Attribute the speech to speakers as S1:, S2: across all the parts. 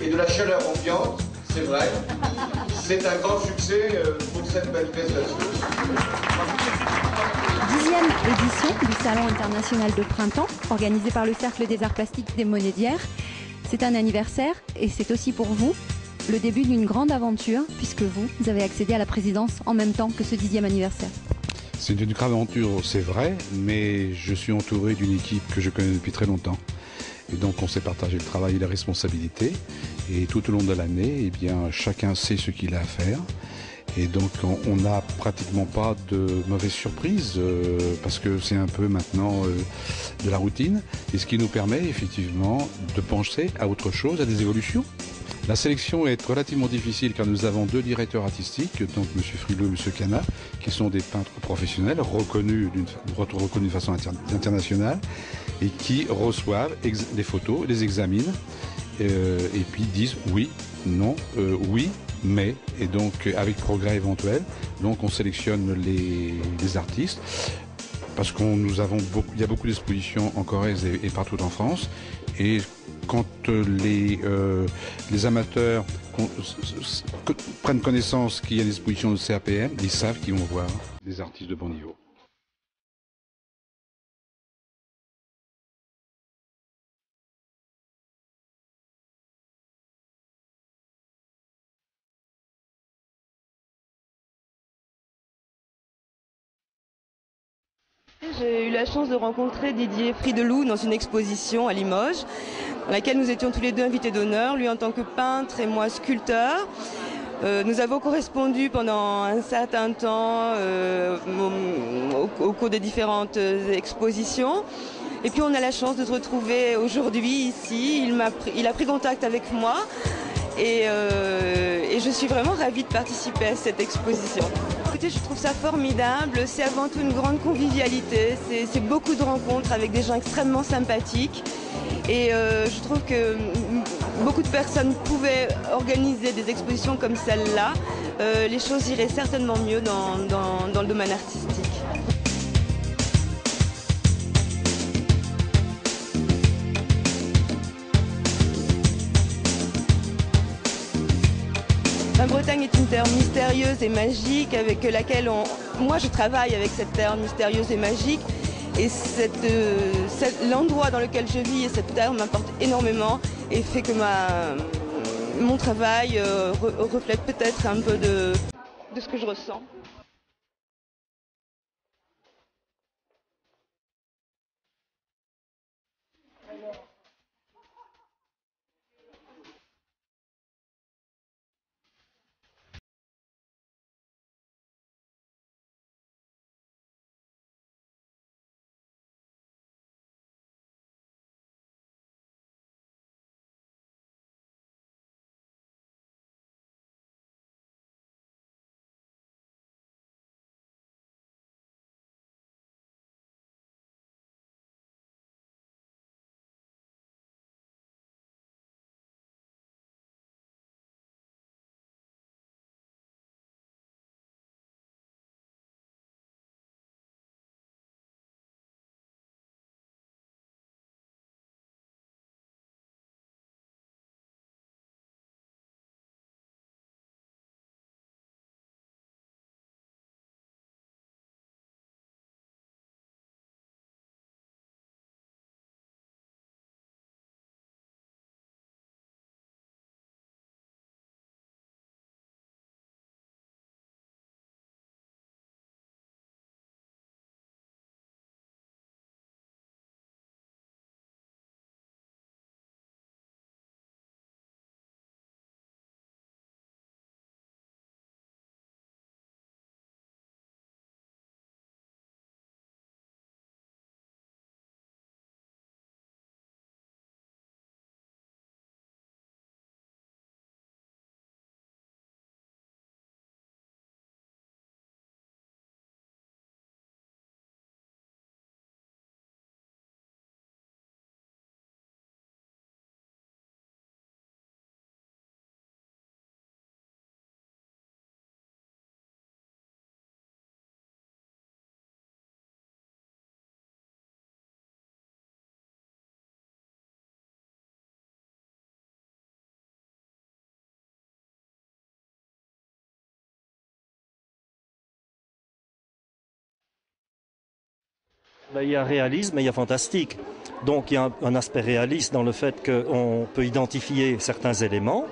S1: et de la chaleur ambiante, c'est vrai. C'est un grand succès euh, pour cette manifestation.
S2: Dixième édition du Salon international de printemps, organisé par le Cercle des arts plastiques des Monédières. C'est un anniversaire et c'est aussi pour vous le début d'une grande aventure, puisque vous, vous avez accédé à la présidence en même temps que ce dixième anniversaire.
S3: C'est une grande aventure, c'est vrai, mais je suis entouré d'une équipe que je connais depuis très longtemps. Et donc on s'est partagé le travail et la responsabilité. Et tout au long de l'année, eh chacun sait ce qu'il a à faire. Et donc on n'a pratiquement pas de mauvaises surprises euh, parce que c'est un peu maintenant euh, de la routine. Et ce qui nous permet effectivement de penser à autre chose, à des évolutions. La sélection est relativement difficile car nous avons deux directeurs artistiques, donc M. Frileux et M. Cana, qui sont des peintres professionnels reconnus d'une de façon internationale et qui reçoivent les photos, les examinent euh, et puis disent oui, non, euh, oui, mais, et donc avec progrès éventuel, donc on sélectionne les, artistes parce qu'on y a beaucoup d'expositions en Corrèze et, partout en France. Et quand euh, les, euh, les amateurs prennent connaissance qu'il y a des de CAPM, ils savent qu'ils vont voir des artistes de bon niveau.
S4: J'ai eu la chance de rencontrer Didier Fridelou dans une exposition à Limoges, dans laquelle nous étions tous les deux invités d'honneur, lui en tant que peintre et moi sculpteur. Euh, nous avons correspondu pendant un certain temps euh, au, cours des différentes expositions. Et puis on a la chance de se retrouver aujourd'hui ici. Il, a pris, il a pris contact avec moi et, euh, et je suis vraiment ravie de participer à cette exposition. Écoutez, je trouve ça formidable. C'est avant tout une grande convivialité. C'est beaucoup de rencontres avec des gens extrêmement sympathiques. Et euh, je trouve que beaucoup de personnes pouvaient organiser des expositions comme celle-là. Euh, les choses iraient certainement mieux dans, dans le domaine artistique. La Bretagne est une terre mystérieuse et magique avec laquelle on... moi je travaille avec cette terre mystérieuse et magique et euh, l'endroit dans lequel je vis et cette terre m'apporte énormément et fait que mon travail euh, re, reflète peut-être un peu de ce que je ressens.
S5: Ben, il y a réalisme et il y a fantastique. Donc il y a un, aspect réaliste dans le fait qu'on peut identifier certains éléments.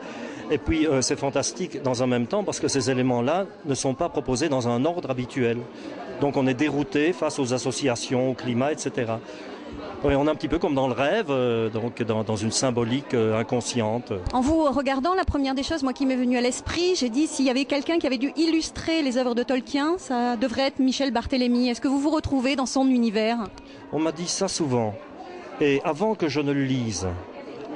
S5: Et puis euh, c'est fantastique dans un même temps parce que ces éléments-là ne sont pas proposés dans un ordre habituel. Donc on est dérouté face aux associations, au climat, etc. on est un petit peu comme dans le rêve, euh, donc dans, une symbolique euh, inconsciente.
S2: En vous regardant, la première des choses, moi qui m'est venue à l'esprit, j'ai dit s'il y avait quelqu'un qui avait dû illustrer les œuvres de Tolkien, ça devrait être Michel Barthélemy. Est-ce que vous vous retrouvez dans son univers?
S5: On m'a dit ça souvent. Et avant que je ne le lise,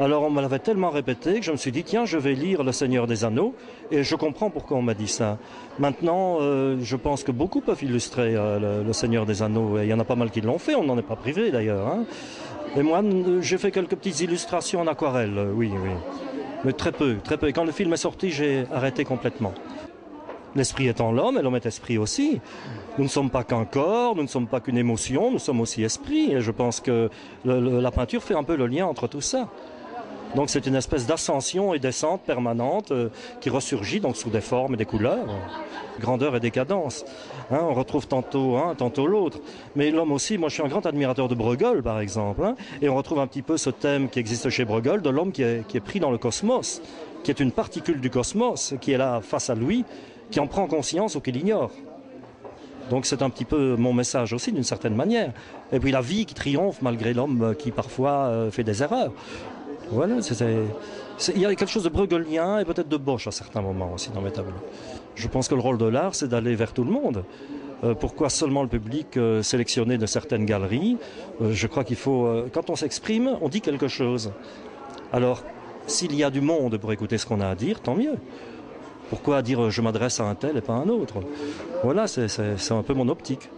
S5: alors on me l'avait tellement répété que je me suis dit, tiens, je vais lire Le Seigneur des Anneaux, et je comprends pourquoi on m'a dit ça. Maintenant, euh, je pense que beaucoup peuvent illustrer euh, le, Seigneur des Anneaux, et il y en a pas mal qui l'ont fait, on n'en est pas privé d'ailleurs. Hein. Et moi, j'ai fait quelques petites illustrations en aquarelle, euh, oui, oui. Mais très peu, très peu. Et quand le film est sorti, j'ai arrêté complètement. L'esprit étant l'homme, et l'homme est esprit aussi. Nous ne sommes pas qu'un corps, nous ne sommes pas qu'une émotion, nous sommes aussi esprit. Et je pense que la peinture fait un peu le lien entre tout ça. Donc c'est une espèce d'ascension et descente permanente euh, qui ressurgit donc sous des formes et des couleurs, grandeur et décadence. Hein, on retrouve tantôt un, tantôt l'autre. Mais l'homme aussi, moi je suis un grand admirateur de Bruegel par exemple, hein, et on retrouve un petit peu ce thème qui existe chez Bruegel de l'homme qui est, qui est pris dans le cosmos, qui est une particule du cosmos, qui est là face à lui, qui en prend conscience ou qui l'ignore. Donc c'est un petit peu mon message aussi d'une certaine manière. Et puis la vie qui triomphe malgré l'homme qui parfois euh, fait des erreurs. Voilà, il y a quelque chose de brueggelien et peut-être de Bosch à certains moments aussi dans mes tableaux. Je pense que le rôle de l'art, c'est d'aller vers tout le monde. Euh, pourquoi seulement le public euh, sélectionné de certaines galeries? Euh, Je crois qu'il faut, quand on s'exprime, on dit quelque chose. Alors, s'il y a du monde pour écouter ce qu'on a à dire, tant mieux. Pourquoi dire je m'adresse à un tel et pas à un autre? Voilà, c'est un peu mon optique.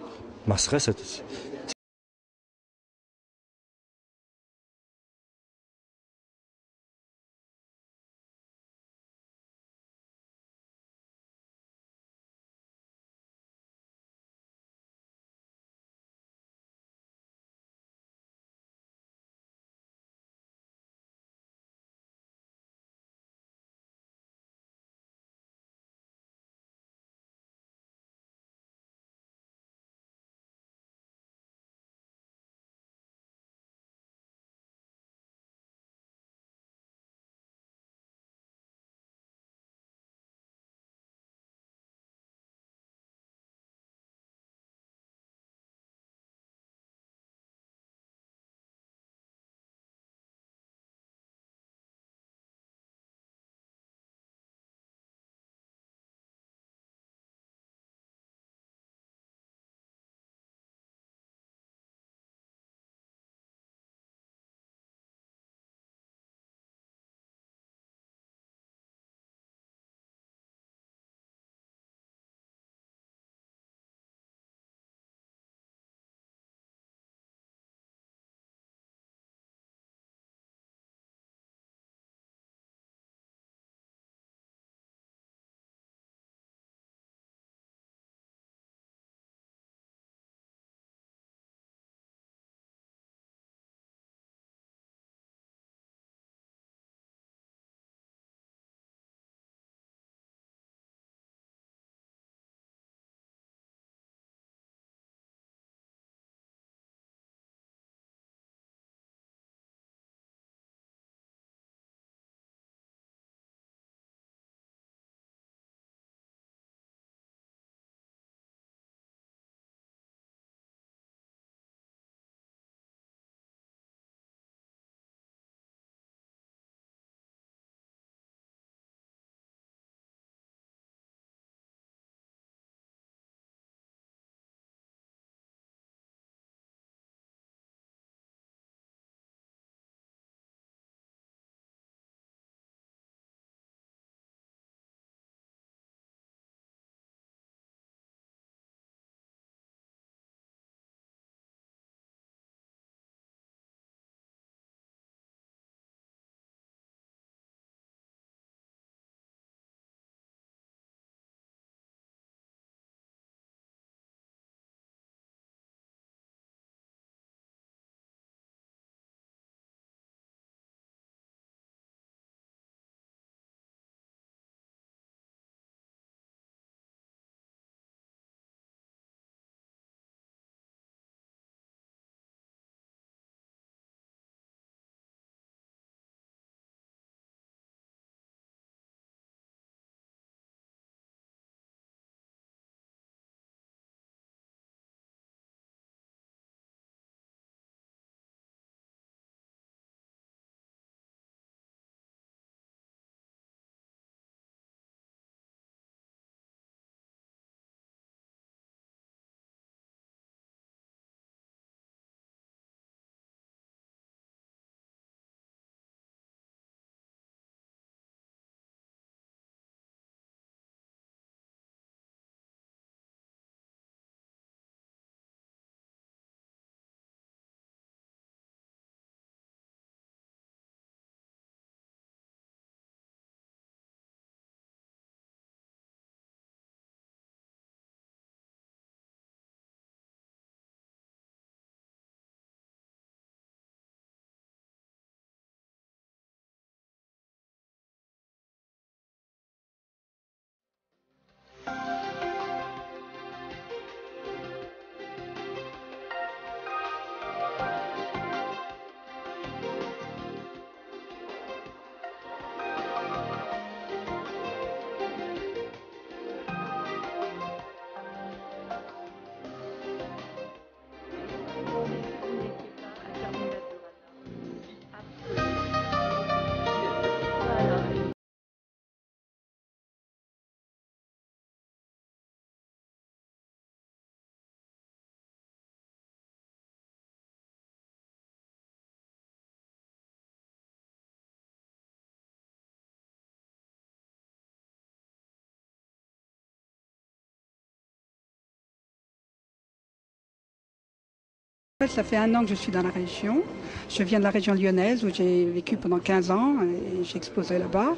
S5: Masserait, c'est
S6: Ça fait un an que je suis dans la région. Je viens de la région lyonnaise où j'ai vécu pendant 15 ans et exposé là-bas.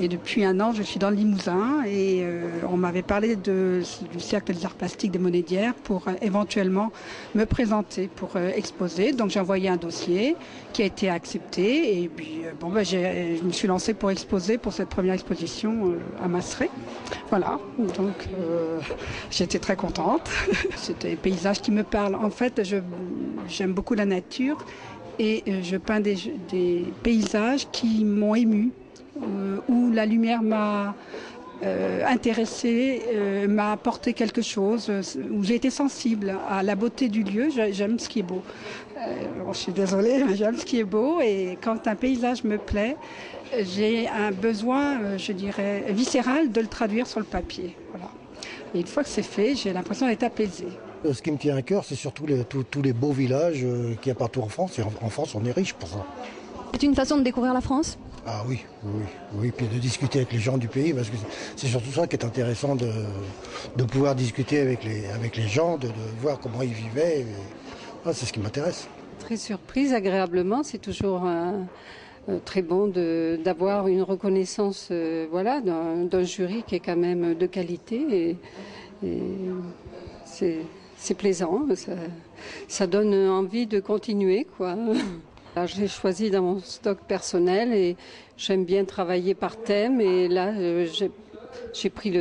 S6: Et depuis un an, je suis dans le Limousin et euh, on m'avait parlé du Cercle des arts plastiques des Monédières pour euh, éventuellement me présenter pour euh, exposer. Donc j'ai envoyé un dossier qui a été accepté et puis bon, ben, je me suis lancée pour exposer pour cette première exposition à Masseret. Voilà, donc j'étais très contente. C'était des paysages qui me parlent. En fait, j'aime beaucoup la nature et euh, je peins des, paysages qui m'ont ému, euh, où la lumière m'a euh, intéressée, m'a apporté quelque chose, où j'ai été sensible à la beauté du lieu. J'aime ce qui est beau. je suis désolée, mais j'aime ce qui est beau et quand un paysage me plaît, j'ai un besoin, je dirais, viscéral de le traduire sur le papier. Et une fois que c'est fait, j'ai l'impression d'être apaisée.
S7: Euh, ce qui me tient à cœur, c'est surtout les, tous les beaux villages euh, qu'il y a partout en France. Et en, France, on est riche pour ça.
S2: C'est une façon de découvrir la France?
S7: Ah oui, oui, oui. Puis de discuter avec les gens du pays, parce que c'est surtout ça qui est intéressant de, pouvoir discuter avec les, avec les gens, de, voir comment ils vivaient. c'est ce qui m'intéresse.
S8: Très surprise, agréablement. C'est toujours euh, très bon d'avoir une reconnaissance voilà, d'un jury qui est quand même de qualité. et c'est c'est plaisant, ça, donne envie de continuer. quoi. J'ai choisi dans mon stock personnel et j'aime bien travailler par thème et là euh, j'ai pris le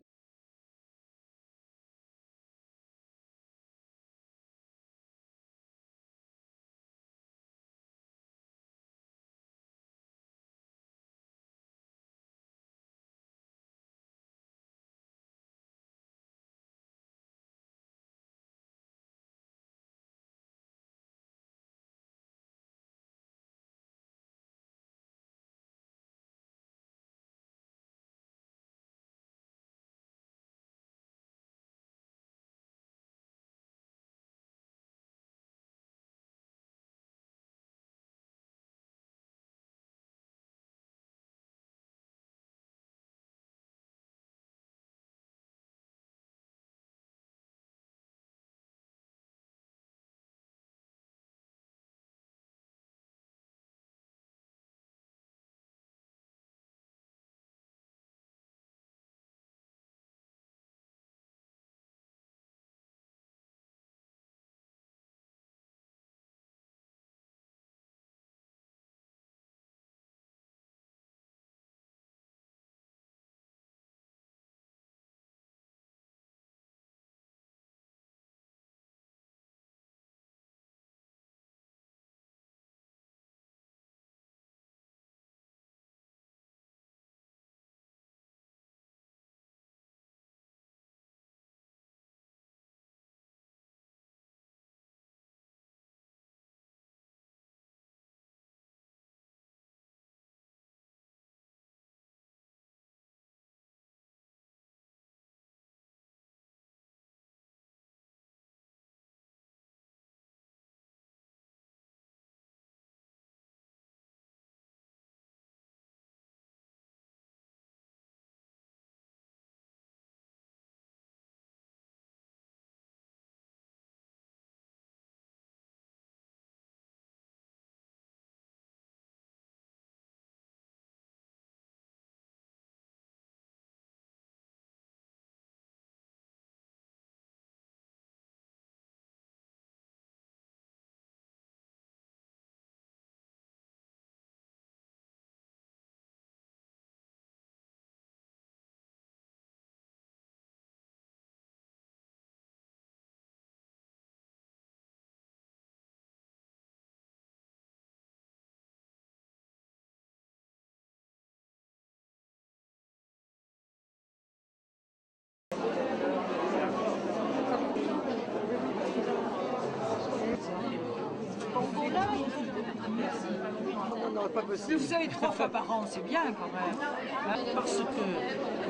S9: Mais vous savez, trois fois par an, c'est bien quand même. Parce que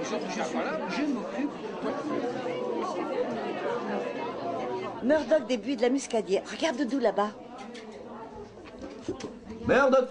S9: je, je, m'occupe.
S10: Murdoch début de la muscadière. Regarde d'où là-bas.
S11: Murdoch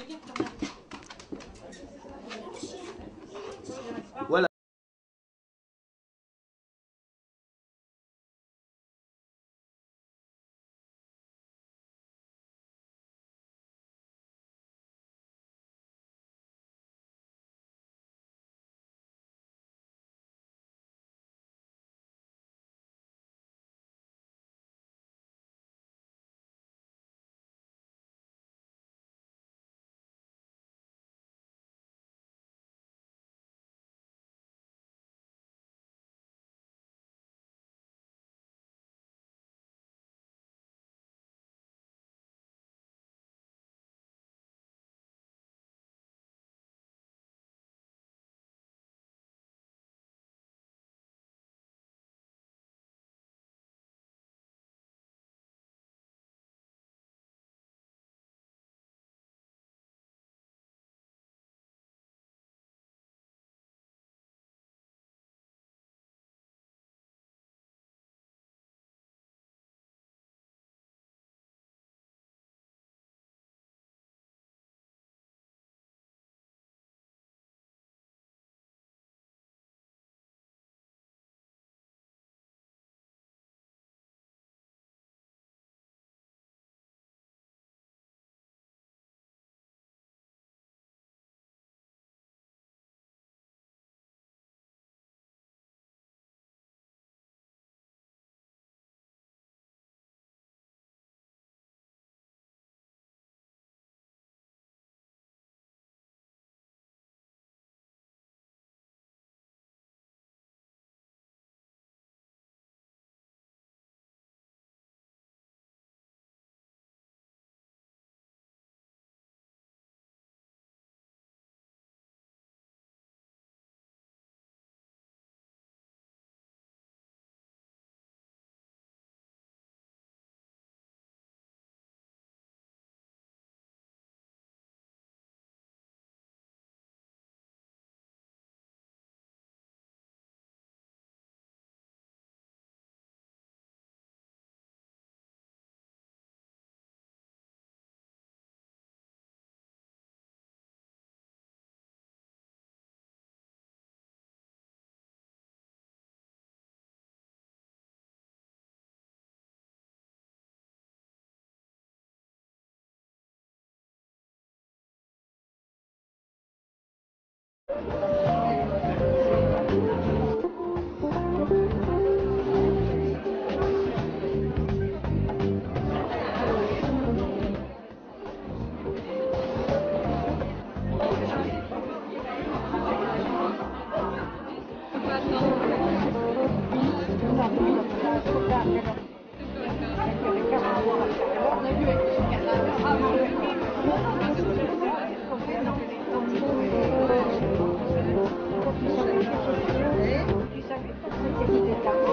S11: Que ça se